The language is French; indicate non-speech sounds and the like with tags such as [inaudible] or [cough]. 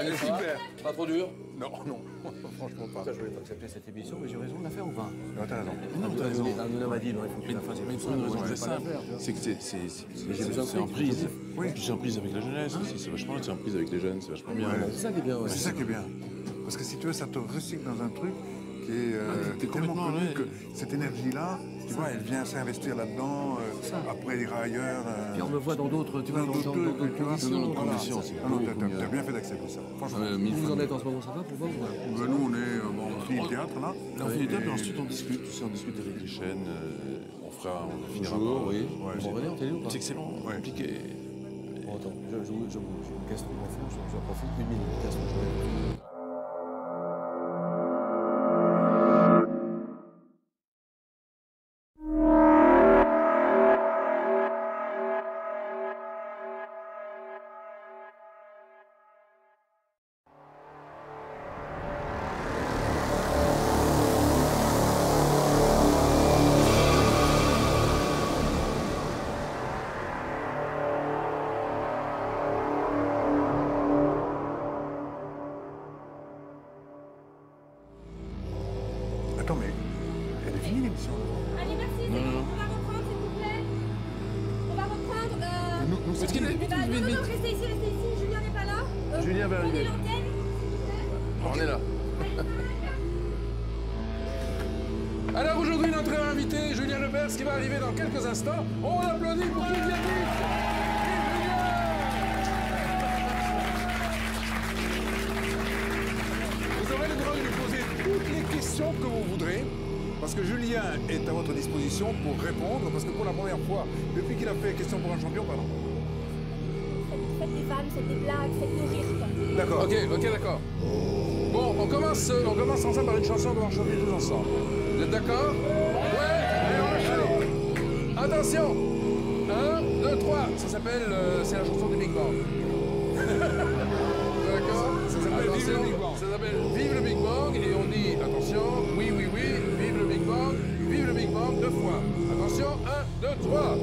Elle est super. Pas trop dur Non, non, [laughs] franchement pas. Ça, je voulais pas accepter cette émission, mais j'ai raison de la faire ou pas? Non, t'as raison. Non, t'as raison. Un homme a dit, non, il faut que tu la fasses. Mais il faut une raison très simple. C'est que c'est- en prise. Oui. C'est en prise avec la jeunesse aussi. C'est vachement c'est en prise avec les jeunes, c'est vachement bien. C'est ça qui est bien, ouais. C'est ça qui est bien. Parce que si tu veux, ça te recycle dans un truc est, euh, Ah, t'es tellement connu ouais. que cette énergie-là, tu vois, elle vient s'investir là-dedans, euh, après elle ira ailleurs. euh, Puis on me voit dans d'autres, tu vois, dans d'autres dans- dans trucs, d'autres tu vois. conditions. Dans conditions, Ah non, t'as- bien fait d'accepter ça. Franchement. Vous en êtes en ce moment, ça va pour vous Ben, nous, on est, euh, bon, on finit le théâtre là. Là, on fait du théâtre, et ensuite on discute, tu sais, on discute avec les chaînes, euh, on fera, on finira par- oui. Ouais, Vous revenez en télé ou pas C'est excellent, Ouais. compliqué. Bon, attends, je, une question à faire, j'en profite. Une minute, question. Attends, mais elle est finie l'émission. Allez, merci, c'est bon, on va reprendre, s'il vous plaît. On va reprendre. Euh... Nous, nous, Parce qu'il est vite, ben, vite, non, non, non, restez ici, restez ici. Julien n'est pas là. Euh, Julien va arriver. On est là. Alors aujourd'hui, notre invité, Julien Lepers, qui va arriver dans quelques instants. On l'applaudit pour qu'il vienne vite. Toutes les questions que vous voudrez. Parce que Julien est à votre disposition pour répondre. Parce que pour la première fois, depuis qu'il a fait Question pour un champion, pardon. Faites, faites des vannes, faites des blagues, faites-nous rire. quoi. D'accord. Ok, ok, d'accord. Bon, on commence, on commence ensemble par une chanson qu'on va chanter tous ensemble. Vous êtes d'accord? Ouais Allez, on va. Attention Un, deux, trois. Ça s'appelle... euh, c'est la chanson du Big Bang. [laughs] d'accord? Ça s'appelle Vive le Big Bang. Ça s'appelle Attention, oui, oui, oui, vive le Big Bang, vive le Big Bang, deux fois. Attention, un, deux, trois.